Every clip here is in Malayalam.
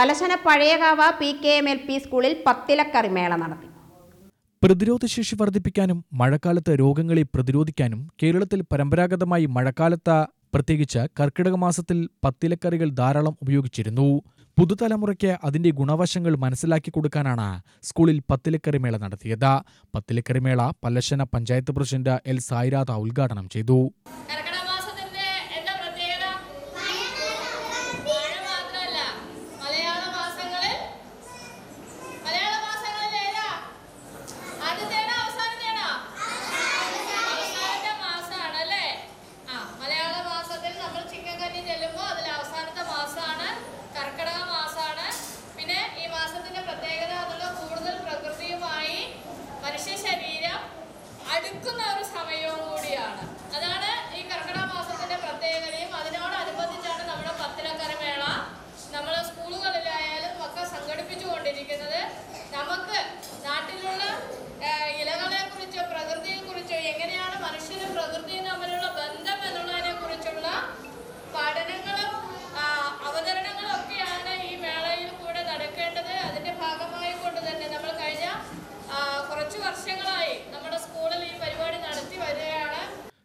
Pallassana Pazhayakavu P K M L P സ്കൂളിൽ പത്തിലക്കറി മേള നടത്തി. പ്രതിരോധശേഷി വർദ്ധിപ്പിക്കാനും മഴക്കാലത്ത് രോഗങ്ങളെ പ്രതിരോധിക്കാനും കേരളത്തിൽ പരമ്പരാഗതമായി മഴക്കാലത്ത് പ്രത്യേകിച്ച് കർക്കിടക മാസത്തിൽ പത്തിലക്കറികൾ ധാരാളം ഉപയോഗിച്ചിരുന്നു. പുതുതലമുറയ്ക്ക് അതിന്റെ ഗുണവശങ്ങൾ മനസ്സിലാക്കി കൊടുക്കാനാണ് സ്കൂളിൽ പത്തിലക്കറി മേള നടത്തിയത്. പത്തിലക്കറി മേള പല്ലശന പഞ്ചായത്ത് പ്രസിഡന്റ് എൽ സായിരാധ ഉദ്ഘാടനം ചെയ്തു. നമുക്ക് നാട്ടിലുള്ള ഇലകളെ കുറിച്ചോ പ്രകൃതിയെ കുറിച്ചോ എങ്ങനെയാണ് മനുഷ്യനും പ്രകൃതിയും തമ്മിലുള്ള ബന്ധം എന്നുള്ളതിനെ കുറിച്ചുള്ള പഠനങ്ങളും അവതരണങ്ങളും ഒക്കെയാണ് ഈ മേളയിൽ കൂടെ നടക്കേണ്ടത്. അതിന്റെ ഭാഗമായി കൊണ്ട് തന്നെ നമ്മൾ കഴിഞ്ഞ കുറച്ച് വർഷങ്ങളായി നമ്മുടെ സ്കൂളിൽ ഈ പരിപാടി നടത്തി വരികയാണ്.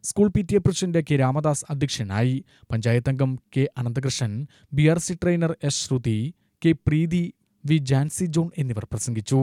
School P T A president K Ramadas അധ്യക്ഷനായി പഞ്ചായത്തംഗം K Ananthakrishnan B R C trainer S Shruthi K Preethi V Jancy John എന്നിവർ പ്രസംഗിച്ചു